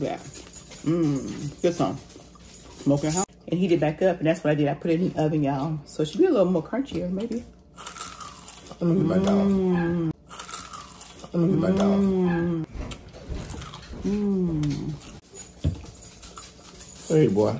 that. Mmm, good song. Smoking hot. And heat it back up, and that's what I did. I put it in the oven, y'all. So it should be a little more crunchier, maybe. Let my dog. My dog. Mmm. Hey, boy.